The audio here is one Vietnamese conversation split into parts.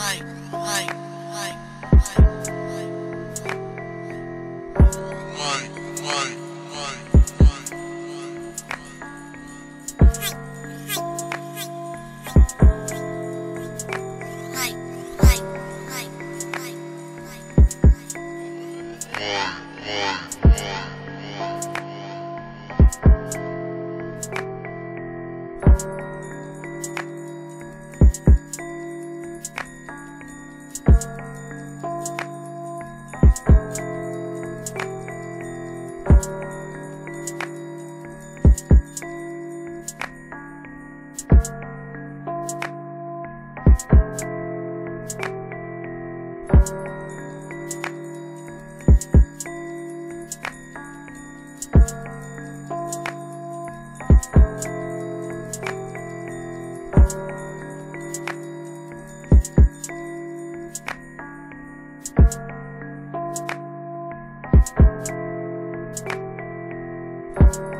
Hi. Hi. one, one. Bye.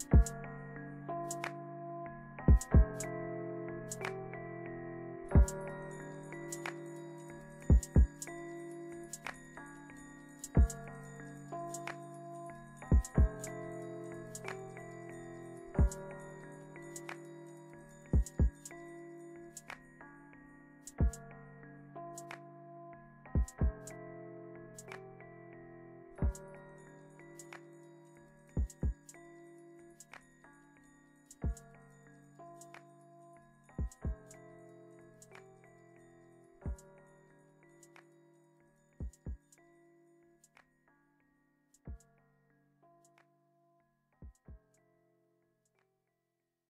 you